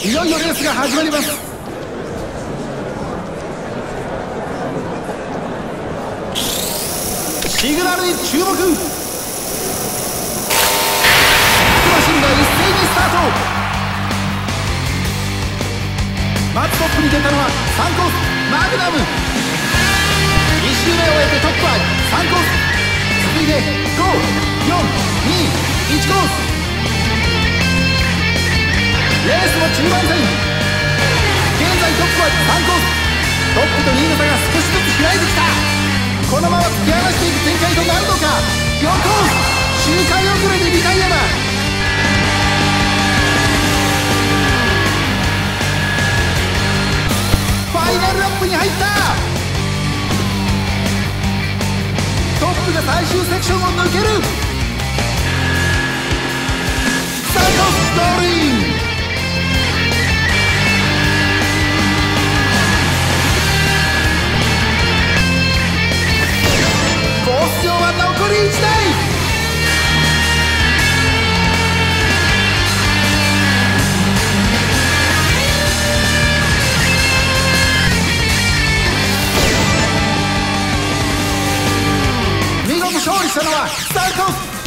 いよいよレースが始まります。シグナルに注目。マシンが一斉にスタート。まずトップに出たのは3コース。マグナム2周目を終えてトップは3コース。続いて中盤戦現在トップは3コーストップと2位の差が少しずつ開いてきたこのまま突き放していく展開となるのか横周回遅れでリタイアだファイナルラップに入ったトップが最終セクションを抜ける。見事勝利したのはスタート。